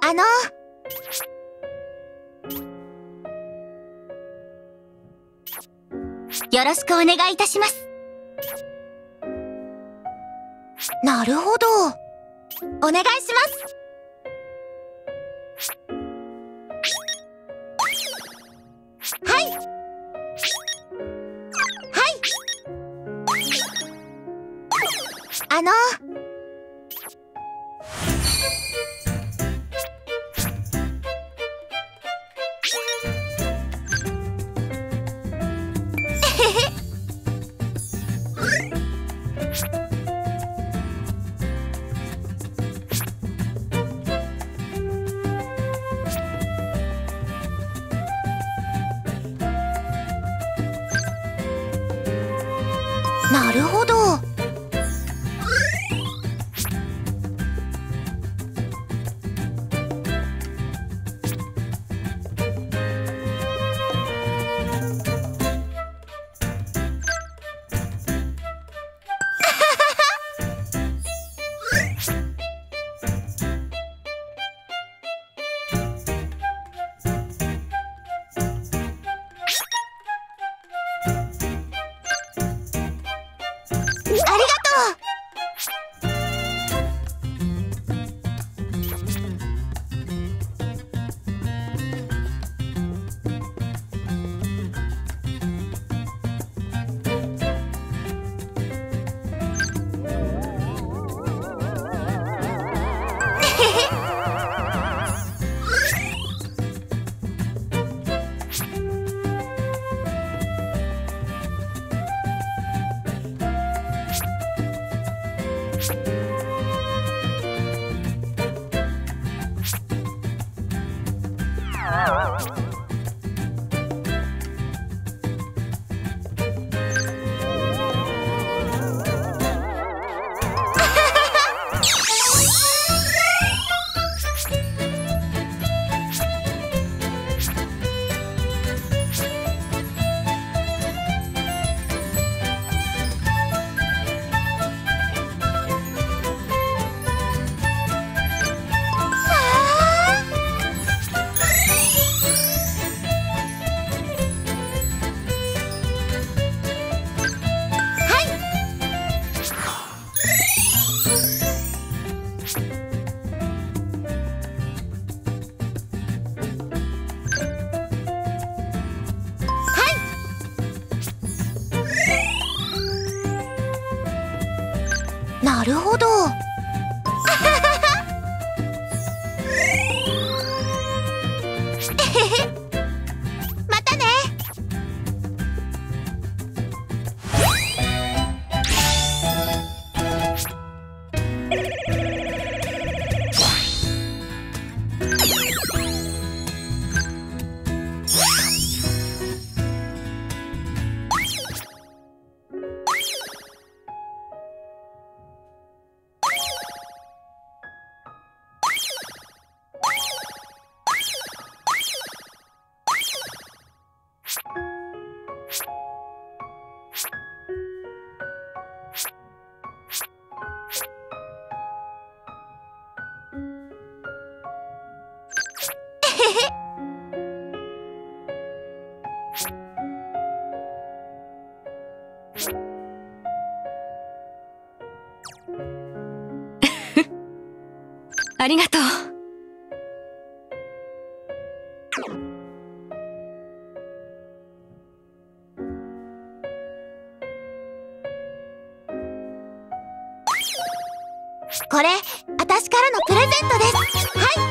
あの。よろしくお願いいたします。なるほど。お願いします。はい。はい。あの。なるほど。なるほど。ありがとう。これ私からのプレゼントですはい